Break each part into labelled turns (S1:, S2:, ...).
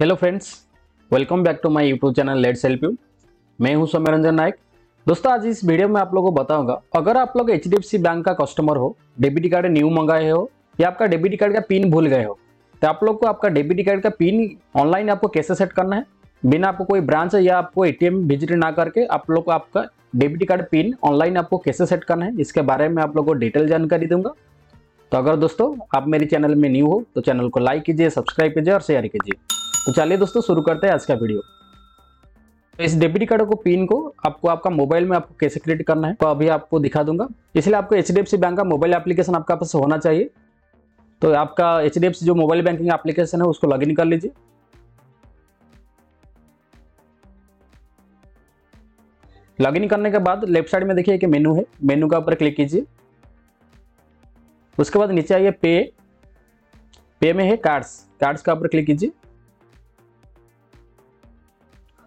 S1: Hello friends welcome back to my YouTube channel let's help you मैं हूँ सौम्य रंजन नायक। दोस्तों, आज इस वीडियो में आप लोगों को बताऊँगा, अगर आप लोग एचडीएफसी बैंक का कस्टमर हो डेबिट कार्ड न्यू मंगाए हो, या आपका डेबिट कार्ड का पिन भूल गए हो तो आप लोग को आपका डेबिट कार्ड का पिन ऑनलाइन आपको कैसे सेट करना है? बिना आपको कोई ब्रांच या आपको एटीएम विज़िट ना करके आप लोग को आपका डेबिट कार्ड पिन ऑनलाइन आपको कैसे सेट करना है, इसके बारे में आप लोग को डिटेल जानकारी दूँगा। तो अगर दोस्तों, आप मेरे चैनल में न्यू हो तो चैनल को लाइक कीजिए सब्सक्राइब कीजिए और शेयर कीजिए। तो चलिए दोस्तों, शुरू करते हैं आज का वीडियो। तो इस डेबिट कार्ड को, पिन को आपको आपका मोबाइल में आपको कैसे क्रिएट करना है तो अभी आपको दिखा दूँगा। इसलिए आपको HDFC बैंक का मोबाइल एप्लीकेशन आपका पास होना चाहिए। तो आपका HDFC जो मोबाइल बैंकिंग एप्लीकेशन है, उसको लॉगिन कर लीजिए। लॉगिन करने के बाद लेफ़्ट साइड में देखिए, एक मेनू है। मेनू का ऊपर क्लिक कीजिए। उसके बाद नीचे आइए पे पे में है कार्ड्स कार्ड्स का ऊपर क्लिक कीजिए।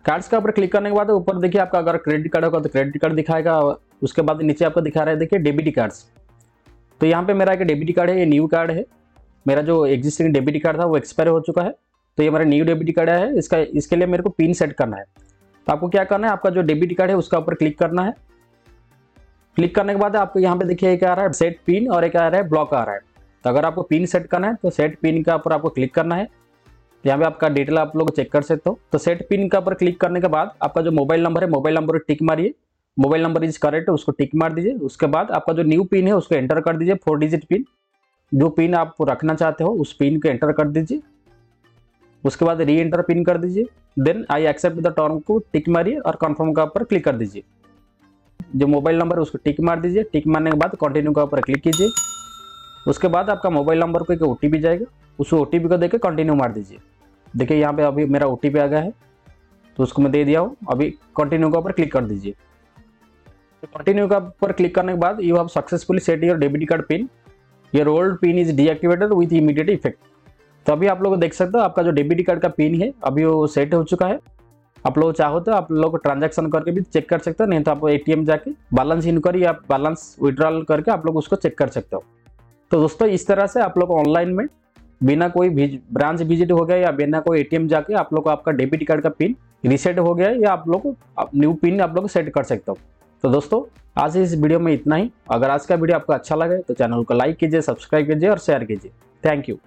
S1: कार्ड्स का ऊपर क्लिक करने के बाद ऊपर देखिए आपका अगर क्रेडिट कार्ड होगा तो क्रेडिट कार्ड दिखाएगा उसके बाद नीचे आपको दिखा रहा है देखिए डेबिट कार्ड्स तो यहाँ पे मेरा एक डेबिट कार्ड है, ये न्यू कार्ड है। मेरा जो एग्जिस्टिंग डेबिट कार्ड था वो एक्सपायर हो चुका है। तो ये मेरा न्यू डेबिट कार्ड है, इसका, इसके लिए मेरे को पिन सेट करना है। तो आपको क्या करना है, आपका जो डेबिट कार्ड है उसका ऊपर क्लिक करना है। क्लिक करने के बाद आपको यहाँ पे देखिए एक आ रहा है सेट पिन और एक आ रहा है ब्लॉक आ रहा है। तो अगर आपको पिन सेट करना है तो सेट पिन का ऊपर आपको क्लिक करना है। यहाँ पे आपका डिटेल आप लोग चेक कर सकते हो। तो सेट पिन का ऊपर क्लिक करने के बाद आपका जो मोबाइल नंबर है मोबाइल नंबर टिक मारिए। मोबाइल नंबर इज़ करेक्ट उसको टिक मार दीजिए। उसके बाद आपका जो न्यू पिन है, उसको एंटर कर दीजिए फोर डिजिट पिन जो पिन आप रखना चाहते हो, उस पिन को एंटर कर दीजिए। उसके बाद री एंटर पिन कर दीजिए। Then I accept the term को टिक मारिए और कन्फर्म का ऊपर क्लिक कर दीजिए। जो मोबाइल नंबर है, उसको टिक मार दीजिए। टिक मारने के बाद कंटिन्यू का ऊपर क्लिक कीजिए। उसके बाद आपका मोबाइल नंबर को एक ओटीपी जाएगा। उस ओटीपी को देकर कंटिन्यू मार दीजिए। देखिए, यहाँ पे अभी मेरा ओटीपी आ गया है तो उसको मैं दे दिया हूँ। अभी कंटिन्यू का ऊपर क्लिक कर दीजिए। तो कंटिन्यू का ऊपर क्लिक करने के बाद you have successfully set your debit card pin your old pin is deactivated with immediate effect तो अभी आप लोग देख सकते हो, आपका जो डेबिट कार्ड का पिन है, अभी वो सेट हो चुका है। आप लोग चाहो तो आप लोग ट्रांजैक्शन करके भी चेक कर सकते हो, नहीं तो आप ए एटीएम जाके बैलेंस इनक्वारी या बैलेंस विड्रॉल करके आप लोग उसको चेक कर सकते हो। तो दोस्तों, इस तरह से आप लोग ऑनलाइन में बिना कोई ब्रांच विज़िट हो गया या बिना कोई एटीएम जाके आप लोग आपका डेबिट कार्ड का पिन रिसेट हो गया या आप लोग न्यू पिन आप लोग सेट कर सकते हो। तो दोस्तों, आज इस वीडियो में इतना ही। अगर आज का वीडियो आपको अच्छा लगे तो चैनल को लाइक कीजिए सब्सक्राइब कीजिए और शेयर कीजिए। Thank you